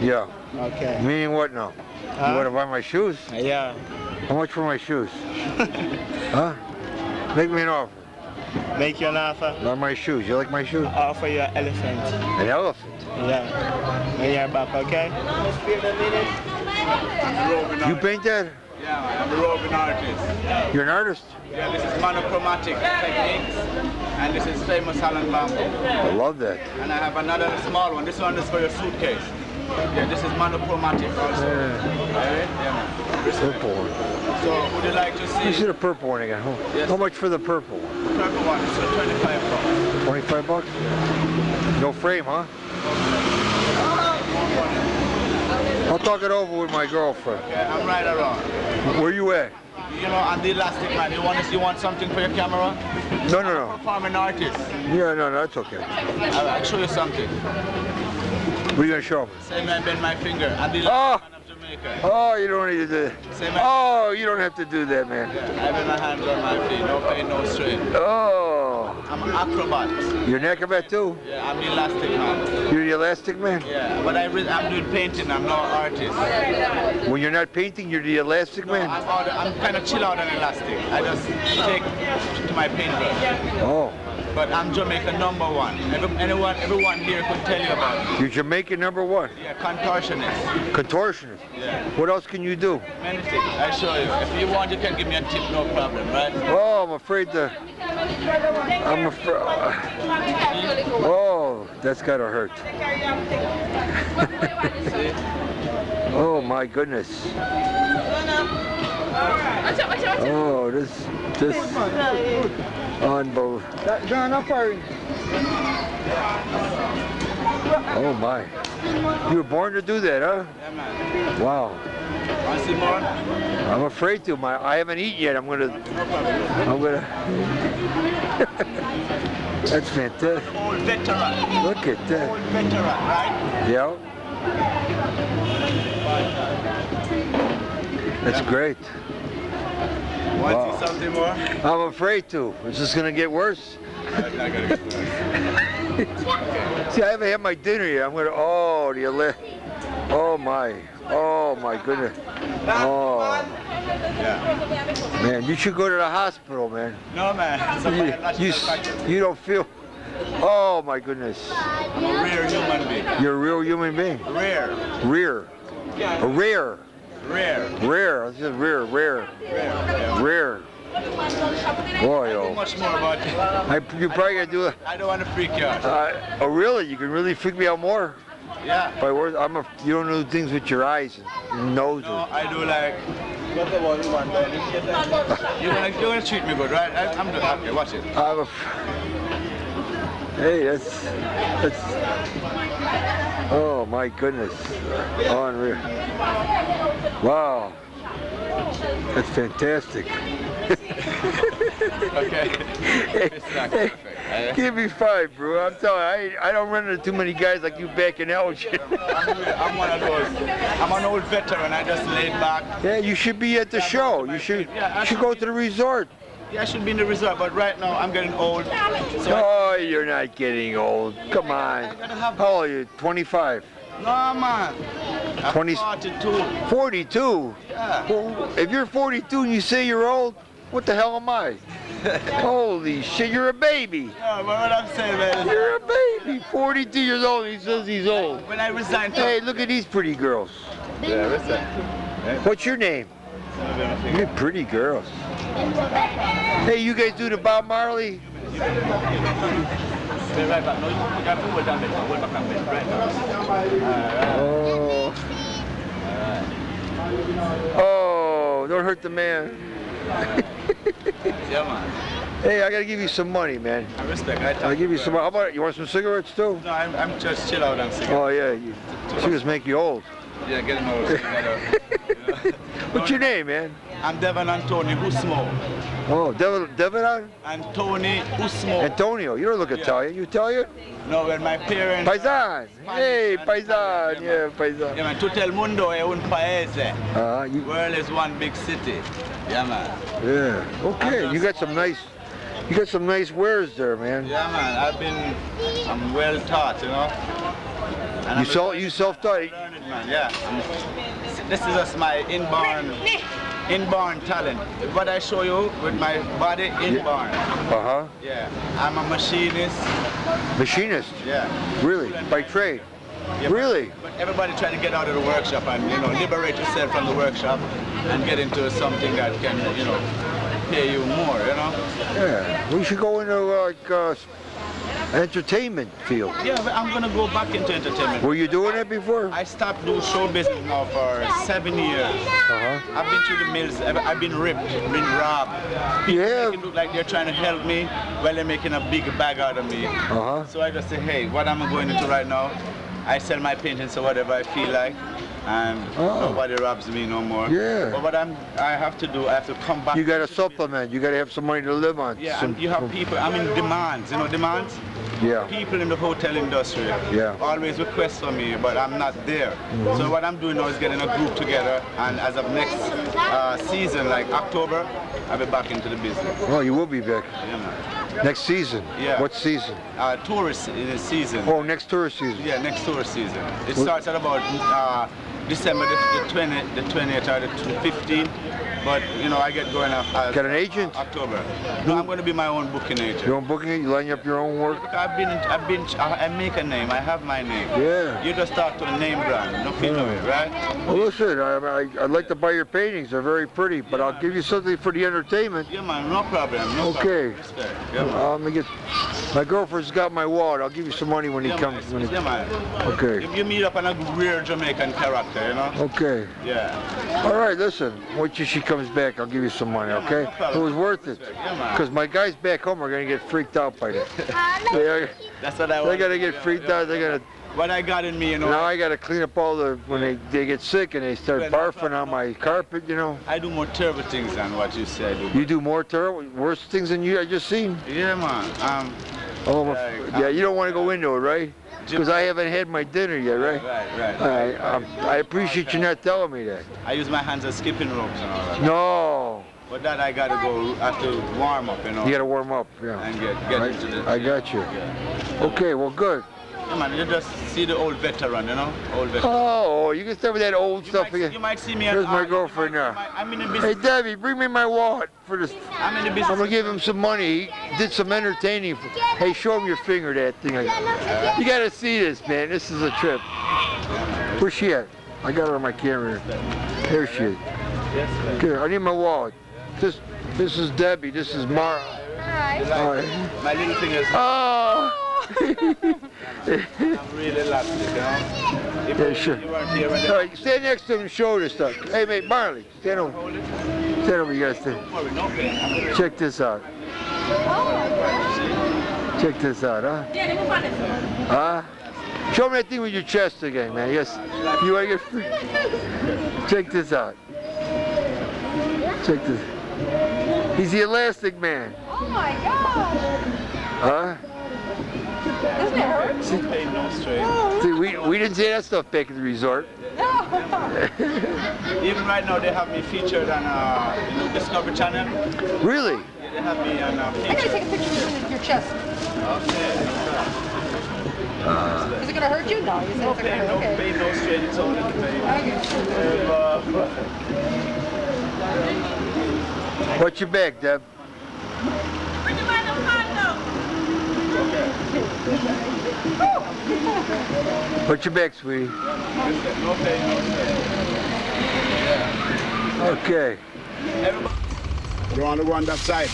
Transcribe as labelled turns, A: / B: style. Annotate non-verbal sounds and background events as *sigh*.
A: Yeah.
B: Okay.
A: Meaning what now?
B: Huh?
A: You want to buy my shoes?
B: Yeah.
A: How much for my shoes? *laughs* huh? Make me an offer.
B: Make you an offer.
A: Buy my shoes. You like my shoes?
B: I Offer you an elephant.
A: An elephant.
B: Yeah. When you're back, okay?
A: You paint that?
C: Yeah, I'm a roving artist.
A: You're an artist?
C: Yeah, this is monochromatic techniques, and this is famous Holland bamboo.
A: I love that.
C: And I have another small one. This one is for your suitcase. Yeah, this is monochromatic also. Yeah, man.
A: Purple one.
C: So, would you like to see?
A: You
C: see
A: see the purple one again. How,
C: Yes.
A: how much for the purple one?
C: the purple one? Uh, 25 bucks.
A: 25 bucks? No frame, huh? I'll talk it over with my girlfriend.
C: Yeah, I'm right around.
A: Where you at?
C: You know, I'm the elastic man, you want to, you want something for your camera?
A: No, no, no.
C: I'm Performing artist.
A: Yeah, no, no, that's okay.
C: I'll show you something.
A: What are you gonna show?
C: Same man bend my finger. On oh. the elastic
A: Oh.
C: man of Jamaica.
A: Oh, you don't need to do
C: Same.
A: Oh, you don't have to do that, man.
C: Yeah, I have my hands on my feet, no pain, no strain.
A: Oh,
C: I'm an acrobat.
A: you're an acrobat too?
C: Yeah, I'm the elastic man.
A: You're the elastic man?
C: Yeah, but I I'm doing painting. I'm not an artist.
A: When you're not painting, you're the elastic
C: No,
A: man?
C: I'm, out, I'm kind of chill out on elastic. I just take to my paintbrush.
A: Oh,
C: But I'm Jamaica number one. Every, anyone, everyone here could tell you about it.
A: you're Jamaican number one.
C: Yeah, contortionist.
A: Contortionist.
C: Yeah,
A: What else can you do?
C: many things. I show you. If you want, you can give me a tip, no problem, right?
A: Oh, I'm afraid to. I'm afraid. Oh, that's gotta hurt. *laughs* oh my goodness. Oh, this, this, unbelievable. Oh my. You were born to do that, huh?
C: Yeah, man.
A: Wow.
C: Want to see more?
A: I'm afraid to. My, I haven't eaten yet. I'm gonna. I'm gonna. *laughs* That's fantastic.
C: Old veteran.
A: Look at that.
C: Old
A: that.
C: veteran, right?
A: Yeah. That's great.
C: Want
A: Wow.
C: to see something more?
A: I'm afraid to. Is this gonna get worse?
C: I'm not gonna get worse. *laughs*
A: See, I haven't had my dinner yet. I'm gonna. Oh, the ele- Oh my. Oh my goodness. Oh
C: Yeah.
A: man, you should go to the hospital, man.
C: No, man.
A: You, you, you don't feel. Oh my goodness.
C: I'm a rare human being.
A: You're a real human being.
C: Rare.
A: Rare. A rare.
C: Rare.
A: Rare. This is rare. Rare.
C: Rare.
A: Rare. Boy, oh.
C: much more about.
A: I, you probably gotta do it.
C: I don't want to freak you out.
A: Uh, oh, really? You can really freak me out more
C: Yeah.
A: by words. I'm a. You don't do things with your eyes and nose.
C: No, I do like. You're gonna, you're gonna treat me good, right? I, I'm doing okay. Watch it.
A: I'm a. Hey, that's that's. Oh my goodness. Unreal. Wow. That's fantastic. *laughs*
C: Okay. It's not perfect.
A: give me five, bro. I'm telling you, I, I don't run into too many guys like you back in Elgin. *laughs*
C: I'm, I'm one of those. I'm an old veteran. I just laid back.
A: yeah, you should be at the show. You should you should go to the resort.
C: Yeah, I should be in the resort, but right now I'm getting old. So I,
A: Oh, you're not getting old. Come on. How old are you? 25?
C: no, man. I'm
A: 20
C: 42.
A: 42?
C: Yeah.
A: Well, if you're 42 and you say you're old, what the hell am I? *laughs* Holy shit, you're a baby.
C: Yeah, but what I'm saying, man,
A: You're a baby. 42 years old, he says he's old.
C: when I resigned,
A: Hey, uh, look at these pretty girls.
C: yeah, listen.
A: What's your name? You're pretty girls. Hey, you guys do the Bob Marley?
C: Stay right back. No, you got to hold down there. Hold back and bend right now.
A: Oh. Oh, don't hurt the man.
C: Yeah, man.
A: Hey, I gotta give you some money, man.
C: I respect. I
A: I'll give you some. How about you want some cigarettes too?
C: No, I'm, I'm just chill out and sing.
A: Oh yeah, you, cigarettes make you old.
C: Yeah, get out. *laughs* You
A: What's your name, man?
C: I'm Devon Anthony Usmo.
A: Oh, Devon, Devin on?
C: Anthony Usmo.
A: Antonio. You don't look Italian. You Italian?
C: No, when my parents...
A: Paisan. Hey, Paisan. Yeah, Paisan.
C: Yeah, man. Tutto il mondo è un paese.
A: Uh, you,
C: World is one big city. Yeah, man.
A: yeah. Okay, you got some nice. You got some nice wares there, man.
C: Yeah, man. I've been... I'm well taught, you know. And
A: You self you self-taught.
C: man, yeah. I'm- this is just my inborn, inborn talent. What I show you with my body, inborn.
A: Uh huh.
C: Yeah. I'm a machinist.
A: Machinist.
C: Yeah.
A: Really? By trade.
C: Yeah, but-
A: Really?
C: But everybody trying to get out of the workshop and you know liberate yourself from the workshop and get into something that can you know pay you more. You know.
A: Yeah. We should go into like uh, entertainment field.
C: Yeah, but I'm gonna go back into entertainment.
A: Were you doing that before?
C: I stopped doing show business now for seven years.
A: Uh-huh.
C: I've been through the mills. I've, I've been ripped, been robbed. People
A: Yeah.
C: make it look like they're trying to help me while they're making a big bag out of me.
A: Uh-huh.
C: So I just say, hey, what am I going into right now? I sell my paintings or whatever I feel like, and
A: Oh.
C: nobody robs me no more.
A: Yeah.
C: But what I'm, I have to do, I have to come back.
A: You got to
C: to
A: supplement. You got to have some money to live on.
C: Yeah,
A: Some-
C: you have people. I'm in demands. You know demands.
A: Yeah.
C: People in the hotel industry
A: Yeah.
C: always request for me, but I'm not there. So what I'm doing now is getting a group together, and as of next uh, season, like October, I'll be back into the business.
A: Oh, you will be back
C: Yeah,
A: next season.
C: Yeah.
A: What season?
C: Uh, tourist uh, season.
A: Oh, next tourist season.
C: Yeah, next tourist season. It
A: Well-
C: starts at about uh, December the, the 20, the 20th or the 15th. But you know, I get going up uh,
A: Got an agent?
C: October. No, I'm going to be my own booking agent.
A: Your own booking it? You line up your own work?
C: I've been, I've been, I make a name. I have my name.
A: Yeah.
C: You just talk to a name brand. No feel of it, right?
A: Well, listen, I, I, I'd like to buy your paintings. They're very pretty, but I'll give you something for the entertainment.
C: Yeah, man. No problem. No
A: Okay.
C: Problem. Yeah.
A: Uh, let me get. My girlfriend's got my wallet. I'll give you some money when he
C: yeah,
A: comes. When
C: man.
A: he,
C: Yeah, man.
A: okay.
C: If you meet up on a real Jamaican character, you know?
A: Okay.
C: Yeah.
A: All right. Listen. Wait till she comes back. I'll give you some money.
C: Yeah, man,
A: Okay.
C: no.
A: It was worth it.
C: Yeah, man.
A: Because my guys back home are gonna get freaked out by that. *laughs* They, are,
C: That's what I
A: they
C: want.
A: gotta get freaked out. They gotta.
C: What I got in me, you know.
A: Now I gotta clean up all the when they they get sick and they start
C: Well,
A: barfing on my carpet. You know.
C: I do more terrible things than what you said.
A: You do more terrible, worse things than you I just seen.
C: Yeah, man. Um,
A: Oh, my,
C: Like,
A: yeah. You don't want to go into it, right? Because I haven't had my dinner yet, right?
C: right, right.
A: All right. um, I appreciate you not telling me that.
C: I use my hands as skipping ropes and all that.
A: No.
C: But that I gotta go, I have to warm up, you know.
A: You gotta warm up. Yeah.
C: And get, get into the.
A: I, I got you.
C: Yeah.
A: Okay. Well, good.
C: Yeah, man, you just see the old veteran, you know? Old veteran.
A: Oh, you can start with that old
C: You
A: stuff
C: might,
A: again.
C: you might see me at
A: There's my
C: art,
A: girlfriend
C: might-
A: now.
C: I'm in the
A: Hey. Debbie, bring me my wallet for this.
C: I'm in the business.
A: I'm gonna give him some money. He did some entertaining. Hey, show him your finger, that thing. You gotta see this, man. This is a trip. Where's she at? I got her on my camera. There she is.
C: Yes.
A: Here, I need my wallet. This, this is Debbie. This is Mara.
C: Like,
A: All right.
C: My little thing is,
A: Oh.
C: I'm really elastic, you know? If
A: Yeah,
C: you-
A: sure.
C: You weren't here when
A: All right, stand next to him and show this stuff. Hey, mate, Marley, stand over. Stand over. You gotta stand.
C: Don't worry, no pain. I'm gonna-
A: Check this out. Check this out, huh? Huh? Show me that thing with your chest again, man. Yes. You wanna get free? Check this out. Check this. He's the elastic man.
D: Oh my god!
A: Huh?
D: Doesn't it hurt?
C: No pain, no strain.
A: See, we, we didn't say that stuff back at the resort. *laughs*
C: Even right now, they have me featured on uh, you Discovery Channel.
A: Really?
C: Yeah, they have me on uh,
D: I gotta take a picture of your chest.
C: Okay.
D: Is it gonna hurt you? No, you said
C: No
D: it's gonna
C: pain,
D: hurt.
C: no
D: Okay.
C: pain, no strain. It's only the pain.
D: Okay.
C: Uh,
A: What's your bag, Deb? What's your back, sweetie? Okay.
C: Everybody.
E: You want to go on that side?